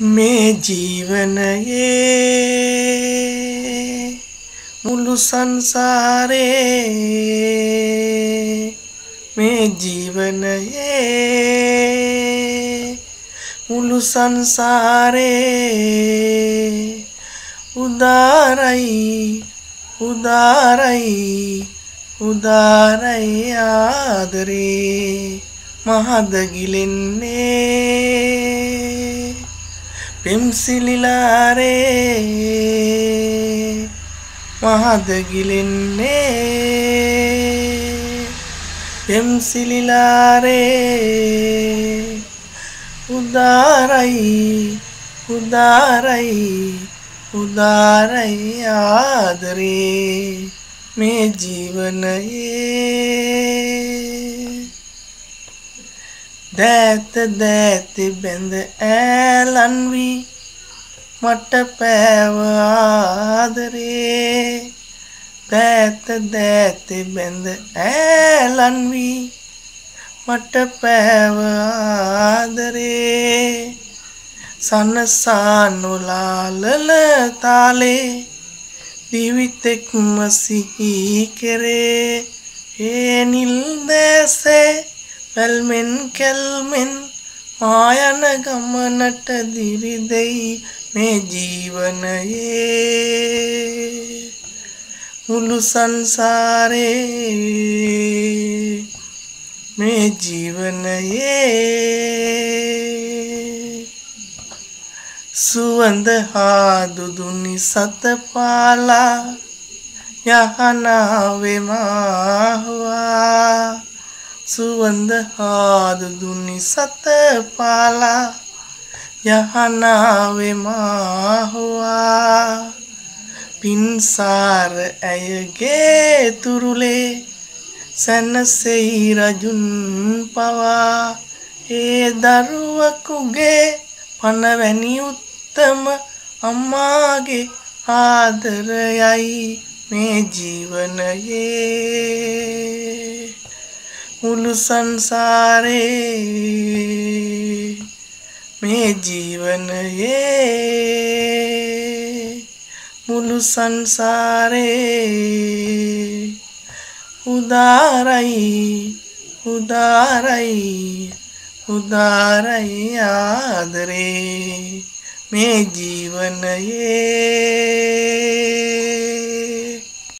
මේ ජීවනයේ මුළු සංසාරේ මේ ජීවනයේ මුළු සංසාරේ උදාරයි උදාරයි උදාරයි ආදරේ මහදගිලෙන්නේ. පෙම්සිලිලාරේ මහදගිලෙන්නේ පෙම්සිලිලාරේ උදාරයි උදාරයි උදාරයි ආදරේ මේ ජීවනයේ. දෑත දෑති බැඳ ඈලන්වී. මට පෑව ආදරේ. දෑත දෑති බැඳ ඈලන්වී. මට පෑව ආදරේ. සනසානුලාලල තාලේ. දිවිතෙක්ම සිහි කෙරේ. ඒ නිල් දැසේ පැල්මෙන් කැල්මෙන් මායන ගමනට දිරිදෙයි මේ ජීවනයේ. මුළු සංසාරේ මේ ජීවනයේ. සුවඳ හාදුදුනි සතපාලා යහනාවේ මාහවා සුවඳ හාදුදුනි සතපාලා යහනාවේ මාහවා. පින්සාර ඇයගේ තුරුලේ සැනසෙයි රජුන් පවා. ඒ දරුවකුගේ පනවැනි උත්තම අම්මාගේ ආදරයයි මේ ජීවනයේ. මුළු සංසාරේ මේ ජීවනයේ මුළු සංසාරේ උදාරයි උදාරයි උදාරයි ආදරේ මේ ජීවනයේ